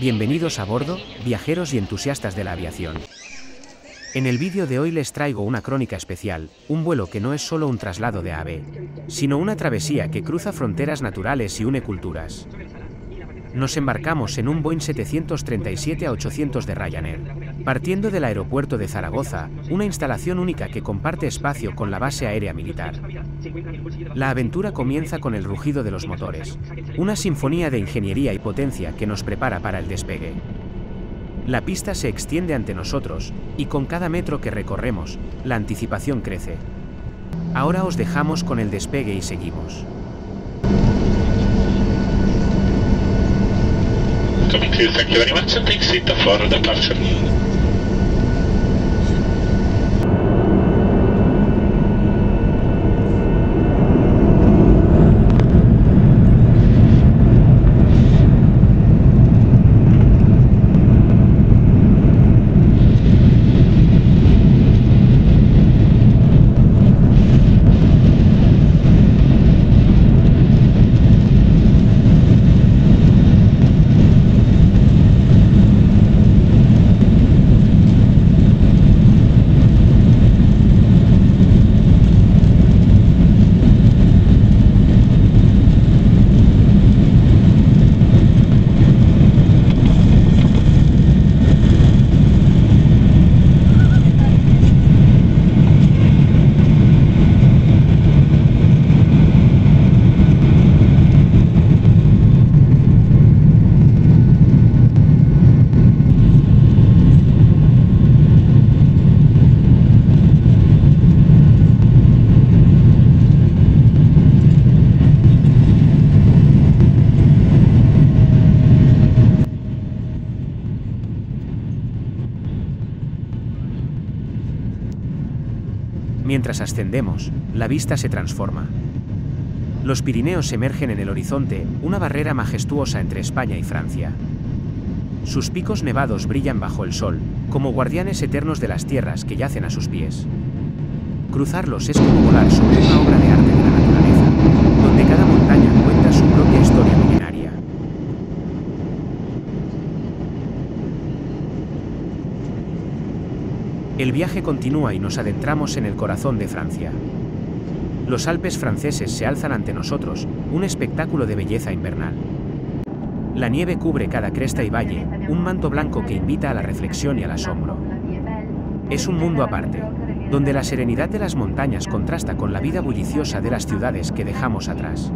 Bienvenidos a bordo, viajeros y entusiastas de la aviación. En el vídeo de hoy les traigo una crónica especial, un vuelo que no es solo un traslado de ave, sino una travesía que cruza fronteras naturales y une culturas. Nos embarcamos en un Boeing 737 a 800 de Ryanair, partiendo del aeropuerto de Zaragoza, una instalación única que comparte espacio con la base aérea militar. La aventura comienza con el rugido de los motores, una sinfonía de ingeniería y potencia que nos prepara para el despegue. La pista se extiende ante nosotros, y con cada metro que recorremos, la anticipación crece. Ahora os dejamos con el despegue y seguimos. Mientras ascendemos, la vista se transforma. Los Pirineos emergen en el horizonte, una barrera majestuosa entre España y Francia. Sus picos nevados brillan bajo el sol, como guardianes eternos de las tierras que yacen a sus pies. Cruzarlos es como volar sobre una obra de arte de la naturaleza, donde cada montaña cuenta su propia historia milenaria. El viaje continúa y nos adentramos en el corazón de Francia. Los Alpes franceses se alzan ante nosotros, un espectáculo de belleza invernal. La nieve cubre cada cresta y valle, un manto blanco que invita a la reflexión y al asombro. Es un mundo aparte, donde la serenidad de las montañas contrasta con la vida bulliciosa de las ciudades que dejamos atrás.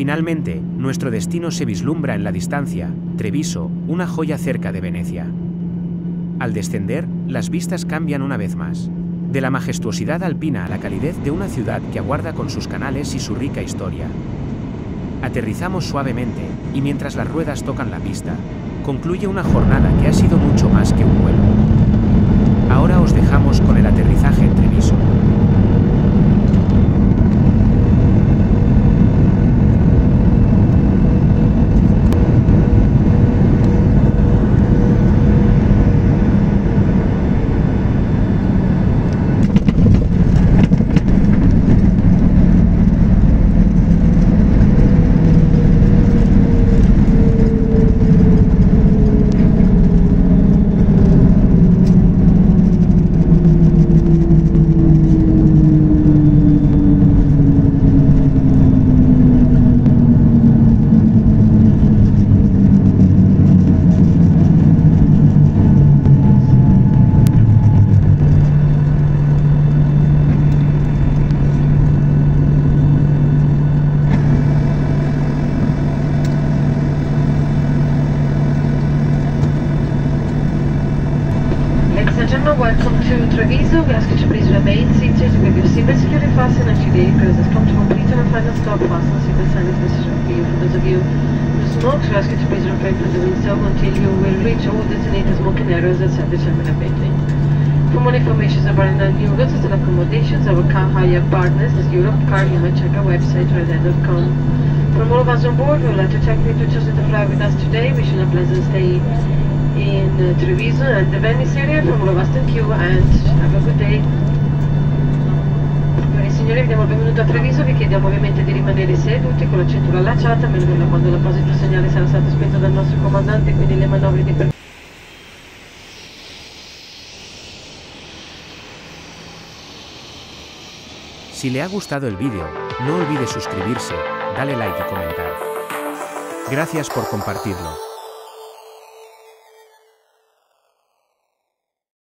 Finalmente, nuestro destino se vislumbra en la distancia, Treviso, una joya cerca de Venecia. Al descender, las vistas cambian una vez más. De la majestuosidad alpina a la calidez de una ciudad que aguarda con sus canales y su rica historia. Aterrizamos suavemente, y mientras las ruedas tocan la pista, concluye una jornada que ha sido mucho más que un vuelo. Ahora os dejamos con el aterrizaje en Treviso. Gentlemen, welcome to Treviso. We ask you to please remain seated with your seatbelt securely fastened and your vehicles has come to complete our final stop. Fasten seatbelt sign is necessary for you. For those of you who smoke, we ask you to please refrain from doing so until you will reach all designated smoking areas outside the terminal building. For more information about our new routes and accommodations, our car hire partners is Europe Car. You may check our website, ryanair.com. For From all of us on board, we would like to thank you to choosing to fly with us today. Wishing a pleasant stay in uh, Treviso and the Venice area. From thank you and have a good day. Signore e signori, vi diamo il benvenuto a Treviso, vi chiediamo ovviamente di rimanere seduti con la cintura allacciata, a meno che quando l'apposito segnale sarà stato spento dal nostro comandante, quindi le manovre di per... Si le ha gustado el vídeo, no olvide suscribirse, dale like y comentar. Gracias por compartirlo.